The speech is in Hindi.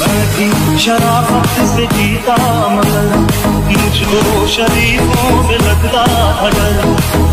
मैं भी शराफत से जीता मगर मुझको शरीफों में लगता था डर